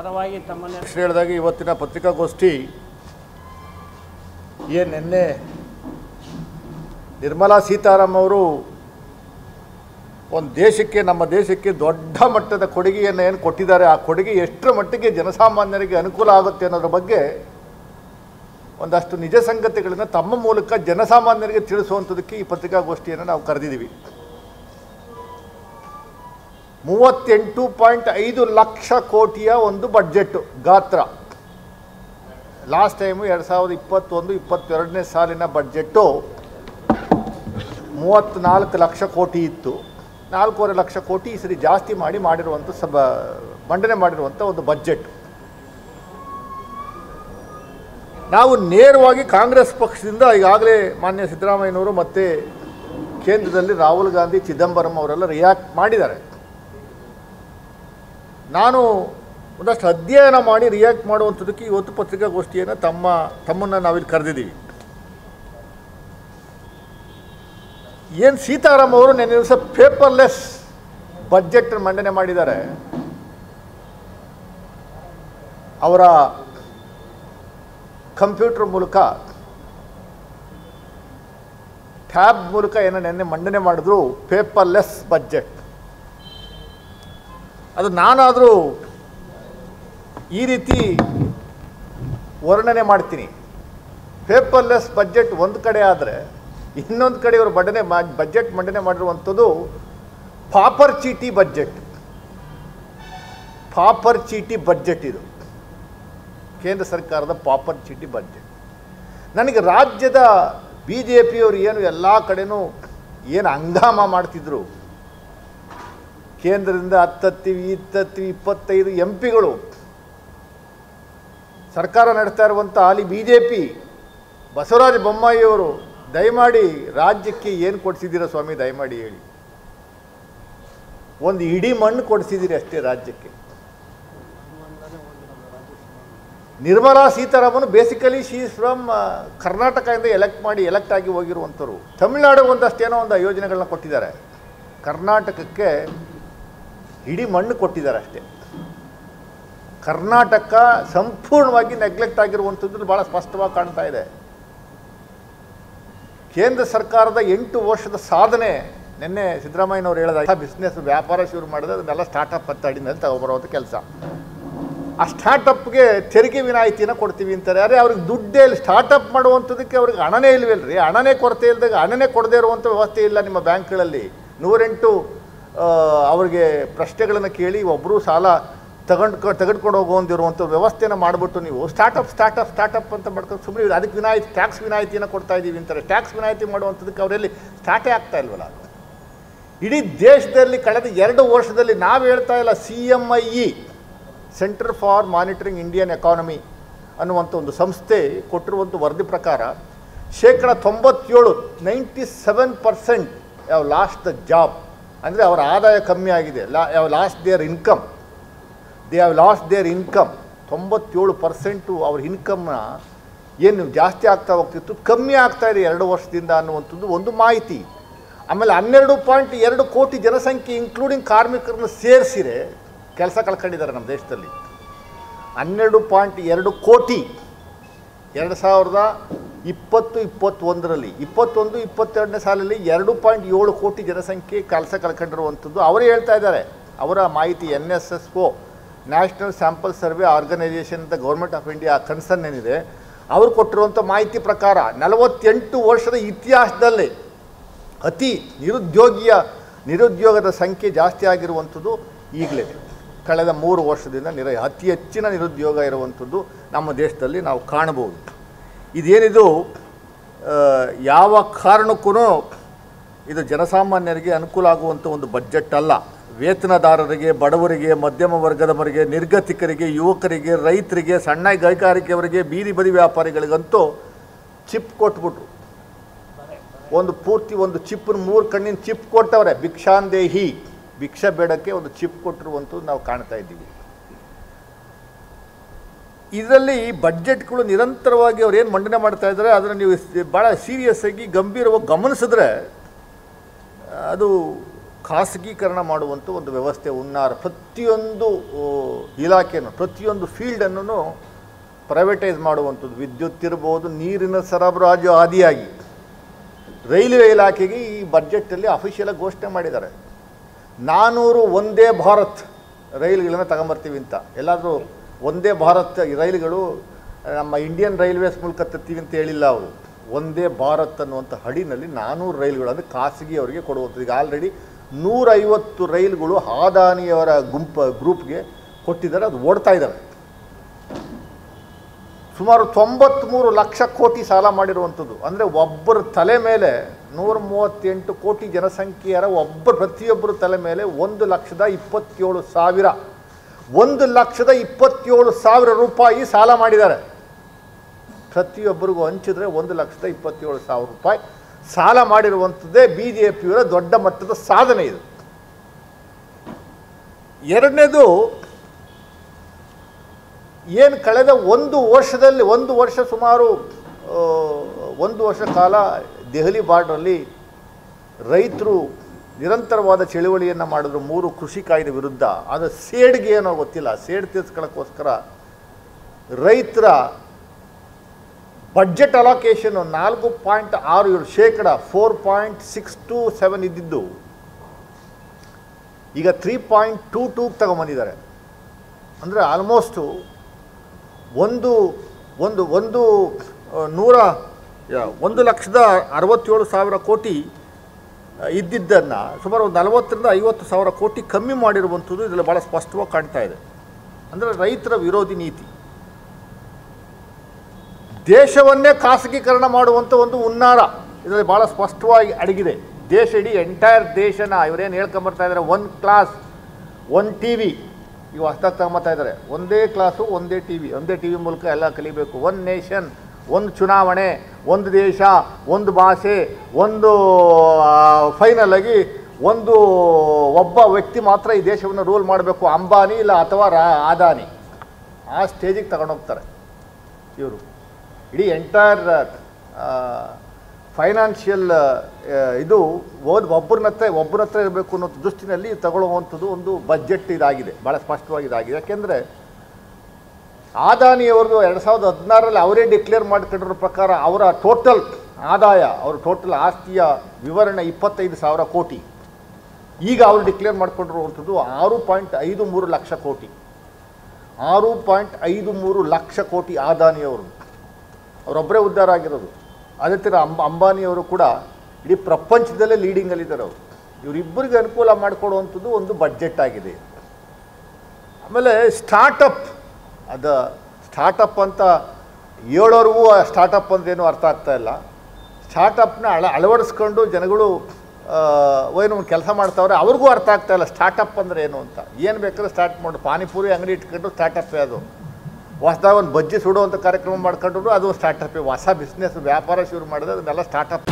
ಪರವಾಗಿ ತಮ್ಮನ್ನು ಹೇಳಿದಾಗ ಇವತ್ತಿನ ಪತ್ರಿಕಾಗೋಷ್ಠಿ ಏನು ನಿನ್ನೆ ನಿರ್ಮಲಾ ಸೀತಾರಾಮ್ ಅವರು ಒಂದು ದೇಶಕ್ಕೆ, ನಮ್ಮ ದೇಶಕ್ಕೆ ದೊಡ್ಡ ಮಟ್ಟದ ಕೊಡುಗೆಯನ್ನು ಏನು ಕೊಟ್ಟಿದ್ದಾರೆ? ಆ ಕೊಡುಗೆ ಎಷ್ಟರ ಮಟ್ಟಿಗೆ ಜನಸಾಮಾನ್ಯರಿಗೆ ಅನುಕೂಲ ಆಗುತ್ತೆ ಅನ್ನೋದ್ರ ಬಗ್ಗೆ ಒಂದಷ್ಟು ನಿಜ ಸಂಗತಿಗಳನ್ನು ತಮ್ಮ ಮೂಲಕ ಜನಸಾಮಾನ್ಯರಿಗೆ ತಿಳಿಸುವಂಥದ್ದಕ್ಕೆ ಈ ಪತ್ರಿಕಾಗೋಷ್ಠಿಯನ್ನು ನಾವು ಕರೆದಿದ್ದೀವಿ. ಮೂವತ್ತೆಂಟು ಪಾಯಿಂಟ್ ಐದು ಲಕ್ಷ ಕೋಟಿಯ ಒಂದು ಬಡ್ಜೆಟ್ಟು ಗಾತ್ರ. ಲಾಸ್ಟ್ ಟೈಮು ಎರಡು ಸಾವಿರದ ಇಪ್ಪತ್ತೊಂದು, ಇಪ್ಪತ್ತೆರಡನೇ ಸಾಲಿನ ಬಡ್ಜೆಟ್ಟು ಮೂವತ್ತ್ನಾಲ್ಕು ಲಕ್ಷ ಕೋಟಿ ಇತ್ತು. ನಾಲ್ಕೂವರೆ ಲಕ್ಷ ಕೋಟಿ ಈ ಸರಿ ಜಾಸ್ತಿ ಮಾಡಿ ಮಾಡಿರುವಂಥ ಸಬ, ಮಂಡನೆ ಮಾಡಿರುವಂಥ ಒಂದು ಬಜೆಟ್ ನಾವು ನೇರವಾಗಿ ಕಾಂಗ್ರೆಸ್ ಪಕ್ಷದಿಂದ ಈಗಾಗಲೇ ಮಾನ್ಯ ಸಿದ್ದರಾಮಯ್ಯನವರು ಮತ್ತು ಕೇಂದ್ರದಲ್ಲಿ ರಾಹುಲ್ ಗಾಂಧಿ ಚಿದಂಬರಂ ಅವರೆಲ್ಲ ರಿಯಾಕ್ಟ್ ಮಾಡಿದ್ದಾರೆ. ನಾನು ಒಂದಷ್ಟು ಅಧ್ಯಯನ ಮಾಡಿ ರಿಯಾಕ್ಟ್ ಮಾಡುವಂಥದ್ದಕ್ಕೆ ಇವತ್ತು ಪತ್ರಿಕಾಗೋಷ್ಠಿಯನ್ನು ತಮ್ಮ, ತಮ್ಮನ್ನು ನಾವಿಲ್ಲಿ ಕರೆದಿದ್ದೀವಿ. ಏನು ಸೀತಾರಾಮ್ ಅವರು ನೆನ್ನೆ ದಿವಸ ಪೇಪರ್ಲೆಸ್ ಬಜೆಟ್ ಮಂಡನೆ ಮಾಡಿದ್ದಾರೆ. ಅವರ ಕಂಪ್ಯೂಟರ್ ಮೂಲಕ ಟ್ಯಾಬ್ ಮೂಲಕ ಏನೋ ನೆನ್ನೆ ಮಂಡನೆ ಮಾಡಿದ್ರು ಪೇಪರ್ಲೆಸ್ ಬಡ್ಜೆಟ್ ಅದು ನಾನಾದರೂ ಈ ರೀತಿ ವರ್ಣನೆ ಮಾಡ್ತೀನಿ. ಪೇಪರ್ಲೆಸ್ ಬಜೆಟ್ ಒಂದು ಕಡೆ ಆದರೆ ಇನ್ನೊಂದು ಕಡೆ ಇವರು ಮಂಡನೆ ಮಾ, ಬಜೆಟ್ ಮಂಡನೆ ಮಾಡಿರುವಂಥದ್ದು ಪಾಪರ್ ಚೀಟಿ ಬಜೆಟ್. ಪಾಪರ್ ಚೀಟಿ ಬಜೆಟ್ ಇದು. ಕೇಂದ್ರ ಸರ್ಕಾರದ ಪಾಪರ್ ಚೀಟಿ ಬಜೆಟ್. ನನಗೆ ರಾಜ್ಯದ ಬಿ ಜೆ ಪಿಯವರು ಏನು ಎಲ್ಲ ಕಡೆನೂ ಏನು ಹಂಗಾಮ ಮಾಡ್ತಿದ್ರು. ಕೇಂದ್ರದಿಂದ ಹತ್ತತ್ತೀವಿ, ಇತ್ತತ್ತೀವಿ, ಇಪ್ಪತ್ತೈದು ಎಂ ಪಿಗಳು ಸರ್ಕಾರ ನಡೆಸ್ತಾ ಇರುವಂಥ ಅಲ್ಲಿ ಬಿ ಜೆ ಪಿ ಬಸವರಾಜ ಬೊಮ್ಮಾಯಿಯವರು ದಯಮಾಡಿ ರಾಜ್ಯಕ್ಕೆ ಏನು ಕೊಡಿಸಿದ್ದೀರಾ ಸ್ವಾಮಿ, ದಯಮಾಡಿ ಹೇಳಿ. ಒಂದು ಇಡೀ ಮಣ್ಣು ಕೊಡಿಸಿದ್ದೀರಿ ಅಷ್ಟೇ ರಾಜ್ಯಕ್ಕೆ. Nirmala Sitharaman basically she from ಕರ್ನಾಟಕದಿಂದ ಎಲೆಕ್ಟ್ ಮಾಡಿ ಎಲೆಕ್ಟ್ ಆಗಿ ಹೋಗಿರುವಂಥವ್ರು ತಮಿಳುನಾಡು ಒಂದಷ್ಟೇನೋ ಒಂದು ಯೋಜನೆಗಳನ್ನ ಕೊಟ್ಟಿದ್ದಾರೆ. ಕರ್ನಾಟಕಕ್ಕೆ ಇಡೀ ಮಣ್ಣು ಕೊಟ್ಟಿದ್ದಾರೆ ಅಷ್ಟೇ. ಕರ್ನಾಟಕ ಸಂಪೂರ್ಣವಾಗಿ ನೆಗ್ಲೆಕ್ಟ್ ಆಗಿರುವಂಥದ್ದು ಭಾಳ ಸ್ಪಷ್ಟವಾಗಿ ಕಾಣ್ತಾ ಇದೆ. ಕೇಂದ್ರ ಸರ್ಕಾರದ ಎಂಟು ವರ್ಷದ ಸಾಧನೆ ನಿನ್ನೆ ಸಿದ್ದರಾಮಯ್ಯನವರು ಹೇಳಿದಾಗ ಬಿಸ್ನೆಸ್ ವ್ಯಾಪಾರ ಶುರು ಮಾಡಿದ್ರೆ ಅದನ್ನೆಲ್ಲ ಸ್ಟಾರ್ಟಪ್ ಹತ್ತಾಡಿನಲ್ಲಿ ತಗೋಬರೋದು ಕೆಲಸ. ಆ ಸ್ಟಾರ್ಟಪ್ಗೆ ತೆರಿಗೆ ವಿನಾಯಿತಿನ ಕೊಡ್ತೀವಿ ಅಂತಾರೆ. ಅರೆ ಅವ್ರಿಗೆ ದುಡ್ಡೇ ಇಲ್ಲ. ಸ್ಟಾರ್ಟಪ್ ಮಾಡುವಂಥದಕ್ಕೆ ಅವ್ರಿಗೆ ಹಣನೇ ಇಲ್ವಲ್ರಿ ಹಣನೇ ಕೊರತೆ ಇಲ್ದಾಗ ಹಣನೇ ಕೊಡದೇ ಇರುವಂಥ ವ್ಯವಸ್ಥೆ ಇಲ್ಲ ನಿಮ್ಮ ಬ್ಯಾಂಕ್ಗಳಲ್ಲಿ. ನೂರೆಂಟು ಅವ್ರಿಗೆ ಪ್ರಶ್ನೆಗಳನ್ನು ಕೇಳಿ ಒಬ್ಬರು ಸಾಲ ತಗೊಂಡು ತೆಗೆದುಕೊಂಡು ಹೋಗುವಂತಿರುವಂಥ ವ್ಯವಸ್ಥೆನ ಮಾಡಿಬಿಟ್ಟು ನೀವು ಸ್ಟಾರ್ಟಪ್ ಸ್ಟಾರ್ಟಪ್ ಸ್ಟಾರ್ಟಪ್ ಅಂತ ಮಾಡ್ಕೊಂಡು ಸುಮ್ಮನೆ ಅದಕ್ಕೆ ವಿನಾಯಿತಿ ಟ್ಯಾಕ್ಸ್ ವಿನಾಯಿತಿಯನ್ನು ಕೊಡ್ತಾ ಇದ್ದೀವಿ ಅಂತಾರೆ. ಟ್ಯಾಕ್ಸ್ ವಿನಾಯಿತಿ ಮಾಡುವಂಥದ್ದಕ್ಕೆ ಅವರಲ್ಲಿ ಸ್ಟಾರ್ಟೇ ಆಗ್ತಾ ಇಲ್ವಲ್ಲ? ಇಡೀ ದೇಶದಲ್ಲಿ ಕಳೆದ ಎರಡು ವರ್ಷದಲ್ಲಿ ನಾವು ಹೇಳ್ತಾ ಇಲ್ಲ C M I E centre for monitoring Indian economy ಅನ್ನುವಂಥ ಒಂದು ಸಂಸ್ಥೆ ಕೊಟ್ಟಿರುವಂಥ ವರದಿ ಪ್ರಕಾರ ಶೇಕಡ ತೊಂಬತ್ತೇಳು ನೈಂಟಿ ಸೆವೆನ್ ಪರ್ಸೆಂಟ್ ಯಾವ ಲಾಸ್ಟ್ ದ ಜಾಬ್. ಅಂದರೆ ಅವರ ಆದಾಯ ಕಮ್ಮಿ ಆಗಿದೆ. ಲಾ lost their income they have lost their income ತೊಂಬತ್ತೇಳು ಪರ್ಸೆಂಟು ಅವ್ರ ಇನ್ಕಮ್ನ ಏನು ಜಾಸ್ತಿ ಆಗ್ತಾ ಹೋಗ್ತಿತ್ತು? ಕಮ್ಮಿ ಆಗ್ತಾ ಇದೆ ಎರಡು ವರ್ಷದಿಂದ ಅನ್ನುವಂಥದ್ದು ಒಂದು ಮಾಹಿತಿ. ಆಮೇಲೆ ಹನ್ನೆರಡು ಪಾಯಿಂಟ್ ಎರಡು ಕೋಟಿ ಜನಸಂಖ್ಯೆ ಇನ್ಕ್ಲೂಡಿಂಗ್ ಕಾರ್ಮಿಕರನ್ನು ಸೇರಿಸಿರೆ ಕೆಲಸ ಕಳ್ಕೊಂಡಿದ್ದಾರೆ ನಮ್ಮ ದೇಶದಲ್ಲಿ. ಹನ್ನೆರಡು ಪಾಯಿಂಟ್ ಎರಡು ಕೋಟಿ. ಎರಡು ಸಾವಿರದ ಇಪ್ಪತ್ತು, ಇಪ್ಪತ್ತೊಂದರಲ್ಲಿ, ಇಪ್ಪತ್ತೊಂದು, ಇಪ್ಪತ್ತೆರಡನೇ ಸಾಲಲ್ಲಿ ಎರಡು ಪಾಯಿಂಟ್ ಏಳು ಕೋಟಿ ಜನಸಂಖ್ಯೆ ಕೆಲಸ ಕಳ್ಕೊಂಡಿರುವಂಥದ್ದು ಅವರೇ ಹೇಳ್ತಾ ಇದ್ದಾರೆ. ಅವರ ಮಾಹಿತಿ N S S O national sample survey organisation ಅಂತ ಗೌರ್ಮೆಂಟ್ ಆಫ್ ಇಂಡಿಯಾ ಕನ್ಸರ್ನ್ ಏನಿದೆ, ಅವರು ಕೊಟ್ಟಿರುವಂಥ ಮಾಹಿತಿ ಪ್ರಕಾರ ನಲವತ್ತೆಂಟು ವರ್ಷದ ಇತಿಹಾಸದಲ್ಲಿ ಅತಿ ನಿರುದ್ಯೋಗಿಯ, ನಿರುದ್ಯೋಗದ ಸಂಖ್ಯೆ ಜಾಸ್ತಿ ಆಗಿರುವಂಥದ್ದು ಈಗಲೇ. ಕಳೆದ ಮೂರು ವರ್ಷದಿಂದ ನಿರ, ಅತಿ ಹೆಚ್ಚಿನ ನಿರುದ್ಯೋಗ ಇರುವಂಥದ್ದು ನಮ್ಮ ದೇಶದಲ್ಲಿ ನಾವು ಕಾಣಬಹುದು. ಇದೇನಿದು? ಯಾವ ಕಾರಣಕ್ಕೂ ಇದು ಜನಸಾಮಾನ್ಯರಿಗೆ ಅನುಕೂಲ ಆಗುವಂಥ ಒಂದು ಬಜೆಟ್ ಅಲ್ಲ. ವೇತನದಾರರಿಗೆ, ಬಡವರಿಗೆ, ಮಧ್ಯಮ ವರ್ಗದವರಿಗೆ, ನಿರ್ಗತಿಕರಿಗೆ, ಯುವಕರಿಗೆ, ರೈತರಿಗೆ, ಸಣ್ಣ ಕೈಗಾರಿಕೆಯವರಿಗೆ, ಬೀದಿ ಬದಿ ವ್ಯಾಪಾರಿಗಳಿಗಂತೂ ಚಿಪ್ ಕೊಟ್ಬಿಟ್ರು. ಒಂದು ಪೂರ್ತಿ ಒಂದು ಚಿಪ್ಪನ ಮೂರು ಕಣ್ಣಿನ ಚಿಪ್ ಕೊಟ್ಟವ್ರೆ. ಭಿಕ್ಷಾಂದೇಹಿ. ಭಿಕ್ಷ ಬೇಡಕ್ಕೆ ಒಂದು ಚಿಪ್ ಕೊಟ್ಟಿರುವಂಥದ್ದು ನಾವು ಕಾಣ್ತಾ ಇದ್ದೀವಿ. ಇದರಲ್ಲಿ ಬಡ್ಜೆಟ್ಗಳು ನಿರಂತರವಾಗಿ ಅವ್ರು ಏನು ಮಂಡನೆ ಮಾಡ್ತಾ ಇದ್ದಾರೆ, ಅದನ್ನು ನೀವು ಭಾಳ ಸೀರಿಯಸ್ ಆಗಿ, ಗಂಭೀರವಾಗಿ ಗಮನಿಸಿದ್ರೆ, ಅದು ಖಾಸಗೀಕರಣ ಮಾಡುವಂಥ ಒಂದು ವ್ಯವಸ್ಥೆ ಉನ್ನಾರ ಪ್ರತಿಯೊಂದು ಇಲಾಖೆಯನ್ನು, ಪ್ರತಿಯೊಂದು ಫೀಲ್ಡನ್ನು ಪ್ರೈವೇಟೈಸ್ ಮಾಡುವಂಥದ್ದು. ವಿದ್ಯುತ್ ಇರ್ಬೋದು, ನೀರಿನ ಸರಬರಾಜು ಆದಿಯಾಗಿ. ರೈಲ್ವೆ ಇಲಾಖೆಗೆ ಈ ಬಡ್ಜೆಟಲ್ಲಿ ಅಫಿಷಿಯಲಾಗಿ ಘೋಷಣೆ ಮಾಡಿದ್ದಾರೆ. ನಾನ್ನೂರು ಒಂದೇ ಭಾರತ್ ರೈಲುಗಳನ್ನು ತಗೊಂಬರ್ತೀವಿ ಅಂತ. ಎಲ್ಲಾದರೂ ಒಂದೇ ಭಾರತ್ ರೈಲುಗಳು, ನಮ್ಮ ಇಂಡಿಯನ್ ರೈಲ್ವೇಸ್ ಮೂಲಕ ತರ್ತೀವಿ ಅಂತ ಹೇಳಿಲ್ಲ ಅವರು. ಒಂದೇ ಭಾರತ್ ಅನ್ನುವಂಥ ಹಡಿನಲ್ಲಿ ನಾನ್ನೂರು ರೈಲುಗಳು ಅಂದರೆ ಖಾಸಗಿ ಅವರಿಗೆ ಕೊಡುವಂಥದ್ದು. ಈಗ ಆಲ್ರೆಡಿ ನೂರೈವತ್ತು ರೈಲುಗಳು ಹಾದಾನಿಯವರ ಗುಂಪ, ಗ್ರೂಪ್ಗೆ ಕೊಟ್ಟಿದ್ದಾರೆ, ಅದು ಓಡ್ತಾ ಇದ್ದಾವೆ ಸುಮಾರು ತೊಂಬತ್ತ್ಮೂರು ಲಕ್ಷ ಕೋಟಿ ಸಾಲ ಮಾಡಿರುವಂಥದ್ದು. ಅಂದರೆ ಒಬ್ಬರ ತಲೆ ಮೇಲೆ ನೂರ ಮೂವತ್ತೆಂಟು ಕೋಟಿ ಜನಸಂಖ್ಯೆಯರ ಒಬ್ಬರು ಪ್ರತಿಯೊಬ್ಬರ ತಲೆ ಮೇಲೆ ಒಂದು ಲಕ್ಷದ ಇಪ್ಪತ್ತೇಳು ಸಾವಿರ ಒಂದು ಲಕ್ಷದ ಇಪ್ಪತ್ತೇಳು ಸಾವಿರ ರೂಪಾಯಿ ಸಾಲ ಮಾಡಿದ್ದಾರೆ. ಪ್ರತಿಯೊಬ್ಬರಿಗೂ ಹಂಚಿದ್ರೆ ಒಂದು ಲಕ್ಷದ ಇಪ್ಪತ್ತೇಳು ಸಾವಿರ ರೂಪಾಯಿ ಸಾಲ ಮಾಡಿರುವಂಥದ್ದೇ ಬಿ ಜೆ ಪಿಯವರ ದೊಡ್ಡ ಮಟ್ಟದ ಸಾಧನೆ ಇದು. ಎರಡನೇದು, ಏನು ಕಳೆದ ಒಂದು ವರ್ಷದಲ್ಲಿ, ಒಂದು ವರ್ಷ ಸುಮಾರು ಒಂದು ವರ್ಷ ಕಾಲ ದೆಹಲಿ ಬಾರ್ಡ್ರಲ್ಲಿ ರೈತರು ನಿರಂತರವಾದ ಚಳುವಳಿಯನ್ನು ಮಾಡಿದ್ರು ಮೂರು ಕೃಷಿ ಕಾಯ್ದೆ ವಿರುದ್ಧ. ಅದು ಸೇಡ್ಗೆ ಏನೋ ಗೊತ್ತಿಲ್ಲ. ಸೇಡ್ ತೀರ್ಸ್ಕೊಳ್ಳೋಕ್ಕೋಸ್ಕರ ರೈತರ ಬಡ್ಜೆಟ್ ಅಲೋಕೇಶನು ನಾಲ್ಕು ಪಾಯಿಂಟ್ ಆರು ಏಳು ಶೇಕಡ four point six to seven ಇದ್ದಿದ್ದು. ಈಗ ತ್ರೀ ಪಾಯಿಂಟ್ ಟೂ ಟೂಗೆ ತಗೊಂಬಂದಿದ್ದಾರೆ. ಅಂದರೆ ಆಲ್ಮೋಸ್ಟು ಒಂದು ಒಂದು ಒಂದು ನೂರ ಒಂದು ಲಕ್ಷದ ಅರವತ್ತೇಳು ಸಾವಿರ ಕೋಟಿ ಇದ್ದಿದ್ದನ್ನು ಸುಮಾರು ಒಂದು ನಲವತ್ತರಿಂದ ಐವತ್ತು ಸಾವಿರ ಕೋಟಿ ಕಮ್ಮಿ ಮಾಡಿರುವಂಥದ್ದು ಇದರಲ್ಲಿ ಭಾಳ ಸ್ಪಷ್ಟವಾಗಿ ಕಾಣ್ತಾ ಇದೆ. ಅಂದರೆ ರೈತರ ವಿರೋಧಿ ನೀತಿ. ದೇಶವನ್ನೇ ಖಾಸಗೀಕರಣ ಮಾಡುವಂಥ ಒಂದು ಹುನ್ನಾರ ಇದರಲ್ಲಿ ಭಾಳ ಸ್ಪಷ್ಟವಾಗಿ ಅಡಗಿದೆ. ದೇಶ ಇಡೀ ಎಂಟೈರ್ ದೇಶನ ಇವರೇನು ಹೇಳ್ಕೊಂಬರ್ತಾ ಇದ್ದಾರೆ one class one T V ಇವು ತಗೊಂಬತ್ತಾ ಇದ್ದಾರೆ ಒಂದೇ ಕ್ಲಾಸು ಒಂದೇ ಟಿ ವಿ ಒಂದೇ ಟಿ ವಿ ಮೂಲಕ ಎಲ್ಲ ಕಲಿಬೇಕು. ಒನ್ ನೇಷನ್ ಒಂದು ಚುನಾವಣೆ, ಒಂದು ದೇಶ, ಒಂದು ಭಾಷೆ, ಒಂದು ಫೈನಲ್ ಒಂದು ಒಬ್ಬ ವ್ಯಕ್ತಿ ಮಾತ್ರ ಈ ದೇಶವನ್ನು ರೂಲ್ ಮಾಡಬೇಕು, ಅಂಬಾನಿ ಇಲ್ಲ ಅಥವಾ ರಾ ಅದಾನಿ ಆ ಸ್ಟೇಜಿಗೆ ತಗೊಂಡೋಗ್ತಾರೆ ಇವರು. ಇಡೀ ಎಂಟೈರ್ ಫೈನಾನ್ಷಿಯಲ್ ಇದು ಓದ್ ಒಬ್ಬರನ್ನ ಹತ್ರ, ಒಬ್ಬರ ಹತ್ರ ಇರಬೇಕು ಅನ್ನೋ ದೃಷ್ಟಿನಲ್ಲಿ ತಗೊಳ್ಳುವಂಥದ್ದು ಒಂದು ಬಜೆಟ್ ಇದಾಗಿದೆ. ಭಾಳ ಸ್ಪಷ್ಟವಾಗಿ ಇದಾಗಿದೆ. ಯಾಕೆಂದರೆ ಆದಾನಿಯವ್ರದ್ದು ಎರಡು ಸಾವಿರದ ಹದಿನಾರರಲ್ಲಿ ಅವರೇ ಡಿಕ್ಲೇರ್ ಮಾಡಿಕೊಂಡಿರೋ ಪ್ರಕಾರ ಅವರ ಟೋಟಲ್ ಆದಾಯ, ಅವರ ಟೋಟಲ್ ಆಸ್ತಿಯ ವಿವರಣೆ ಇಪ್ಪತ್ತೈದು ಸಾವಿರ ಕೋಟಿ. ಈಗ ಅವರು ಡಿಕ್ಲೇರ್ ಮಾಡಿಕೊಂಡಿರುವಂಥದ್ದು ಆರು ಪಾಯಿಂಟ್ ಐದು ಮೂರು ಲಕ್ಷ ಕೋಟಿ. ಆರು ಪಾಯಿಂಟ್ ಐದು ಮೂರು ಲಕ್ಷ ಕೋಟಿ ಆದಾನಿಯವರು ಅವರೊಬ್ಬರೇ ಉದ್ಧಾರ ಆಗಿರೋದು. ಅದೇ ಥರ ಅಂಬ, ಅಂಬಾನಿಯವರು ಕೂಡ ಇಡೀ ಪ್ರಪಂಚದಲ್ಲೇ ಲೀಡಿಂಗಲ್ಲಿದ್ದಾರೆ ಅವರು. ಇವರಿಬ್ಬರಿಗೆ ಅನುಕೂಲ ಮಾಡಿಕೊಡುವಂಥದ್ದು ಒಂದು ಬಡ್ಜೆಟ್ ಆಗಿದೆ. ಆಮೇಲೆ ಸ್ಟಾರ್ಟಪ್ ಅದು ಸ್ಟಾರ್ಟಪ್ ಅಂತ ಹೇಳೋರ್ಗೂ ಆ ಸ್ಟಾರ್ಟಪ್ ಏನು ಅರ್ಥ ಆಗ್ತಾ ಇಲ್ಲ. ಸ್ಟಾರ್ಟಪ್ನ ಅಳ, ಅಳವಡಿಸ್ಕೊಂಡು ಜನಗಳು ಏನು ಒಂದು ಕೆಲಸ ಮಾಡ್ತಾವ್ರೆ ಅವ್ರಿಗೂ ಅರ್ಥ ಆಗ್ತಾ ಇಲ್ಲ ಸ್ಟಾರ್ಟಪ್ ಅಂದರೆ ಏನು ಅಂತ. ಏನು ಬೇಕಾದ್ರೂ ಸ್ಟಾರ್ಟ್ ಮಾಡು. ಪಾನಿಪುರಿ ಅಂಗಡಿ ಇಟ್ಕೊಂಡು ಸ್ಟಾರ್ಟಪ್ಪೇ ಅದು. ಹೊಸದಾಗ ಒಂದು ಬಜ್ಜಿ ಸುಡುವಂಥ ಕಾರ್ಯಕ್ರಮ ಮಾಡ್ಕೊಂಡ್ರು ಅದು ಸ್ಟಾರ್ಟಪ್ಪೇ ಹೊಸ ಬಿಸ್ನೆಸ್ ವ್ಯಾಪಾರ ಶುರು ಮಾಡಿದ್ರೆ ಅದನ್ನೆಲ್ಲ ಸ್ಟಾರ್ಟಪ್